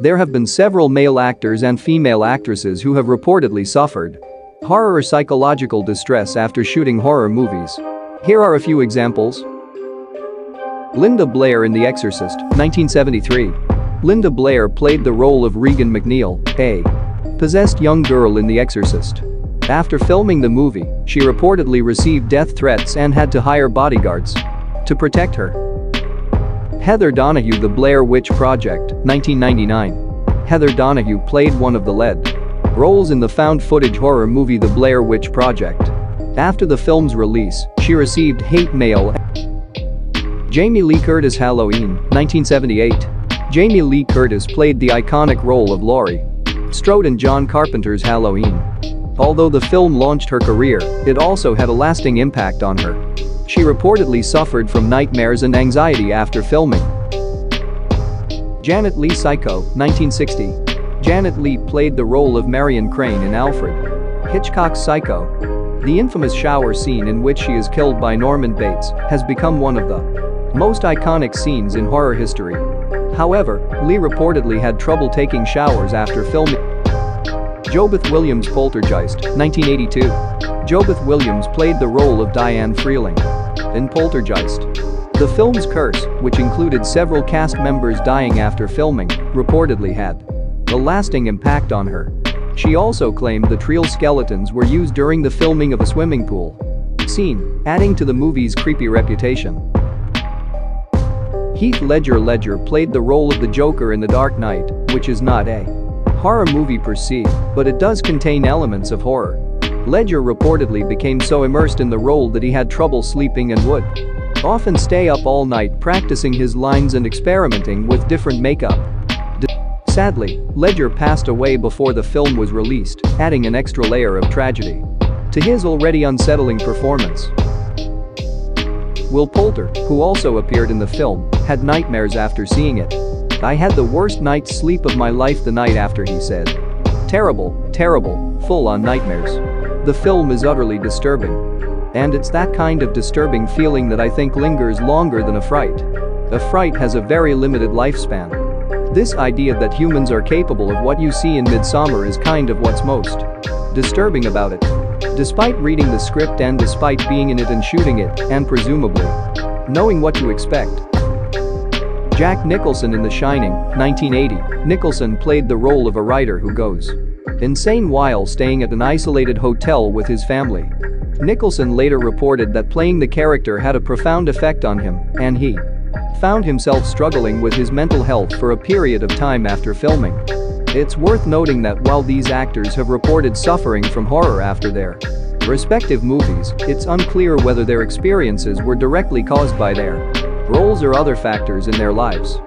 There have been several male actors and female actresses who have reportedly suffered horror or psychological distress after shooting horror movies. Here are a few examples. Linda Blair in The Exorcist, 1973. Linda Blair played the role of Regan McNeil, a possessed young girl in The Exorcist. After filming the movie, she reportedly received death threats and had to hire bodyguards to protect her. Heather Donahue The Blair Witch Project, 1999. Heather Donahue played one of the lead roles in the found footage horror movie The Blair Witch Project. After the film's release, she received hate mail. Jamie Lee Curtis Halloween, 1978. Jamie Lee Curtis played the iconic role of Laurie Strode in John Carpenter's Halloween. Although the film launched her career, it also had a lasting impact on her. She reportedly suffered from nightmares and anxiety after filming. Janet Leigh Psycho, 1960. Janet Leigh played the role of Marion Crane in Alfred Hitchcock's Psycho. The infamous shower scene in which she is killed by Norman Bates has become one of the most iconic scenes in horror history. However, Leigh reportedly had trouble taking showers after filming. JoBeth Williams Poltergeist, 1982. JoBeth Williams played the role of Diane Freeling in Poltergeist. The film's curse, which included several cast members dying after filming, reportedly had a lasting impact on her. She also claimed the Tryll skeletons were used during the filming of a swimming pool scene, adding to the movie's creepy reputation. Heath Ledger Ledger played the role of the Joker in The Dark Knight, which is not a horror movie per se, but it does contain elements of horror. Ledger reportedly became so immersed in the role that he had trouble sleeping and would often stay up all night practicing his lines and experimenting with different makeup. Sadly, Ledger passed away before the film was released, adding an extra layer of tragedy to his already unsettling performance. Will Poulter, who also appeared in the film, had nightmares after seeing it. I had the worst night's sleep of my life the night after he said. Terrible, terrible, full-on nightmares. The film is utterly disturbing. And it's that kind of disturbing feeling that I think lingers longer than a fright. A fright has a very limited lifespan. This idea that humans are capable of what you see in Midsommar is kind of what's most disturbing about it. Despite reading the script and despite being in it and shooting it, and presumably knowing what to expect. Jack Nicholson in The Shining, 1980, Nicholson played the role of a writer who goes insane while staying at an isolated hotel with his family. Nicholson later reported that playing the character had a profound effect on him, and he found himself struggling with his mental health for a period of time after filming. It's worth noting that while these actors have reported suffering from horror after their respective movies, it's unclear whether their experiences were directly caused by their roles or other factors in their lives.